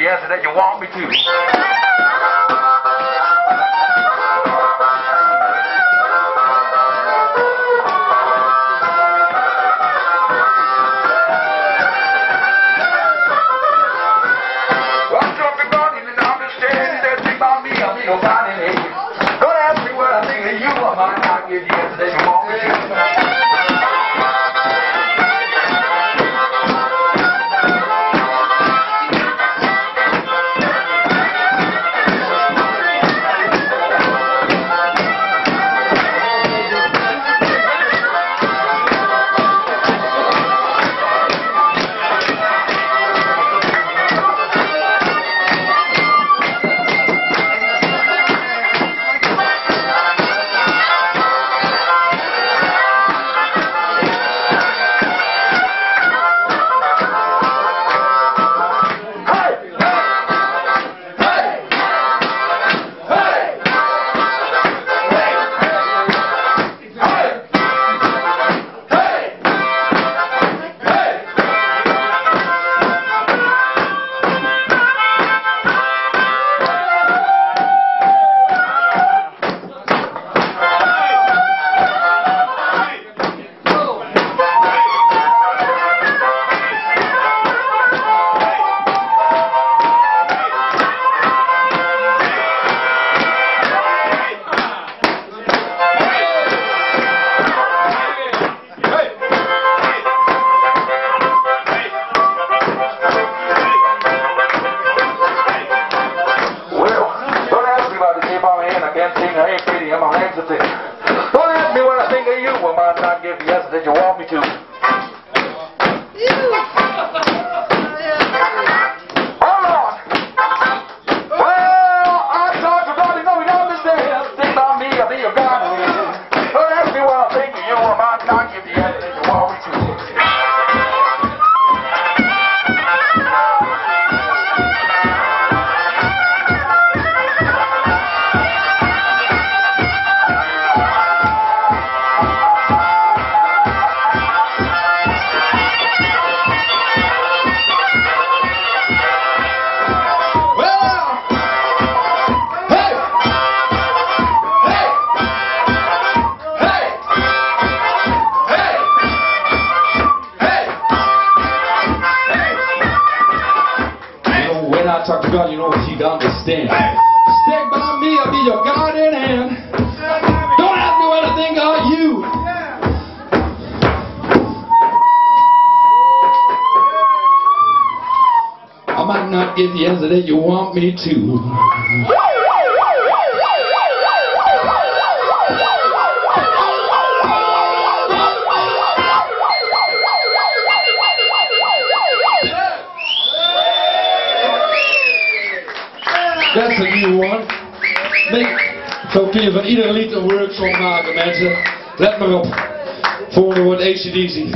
the answer that you want to. I'm talking about it and understand that thing about me, I'll nobody. 1983. I'm a hands of this. I talk to God, you know He understand. Stick by me, I'll be your guardian hand. Don't ask me what I think of you. I might not give the answer that you want me to. One. Nee, zo kun van ieder lied een workshop maken, mensen. Let maar op. Volgende wordt ACDC.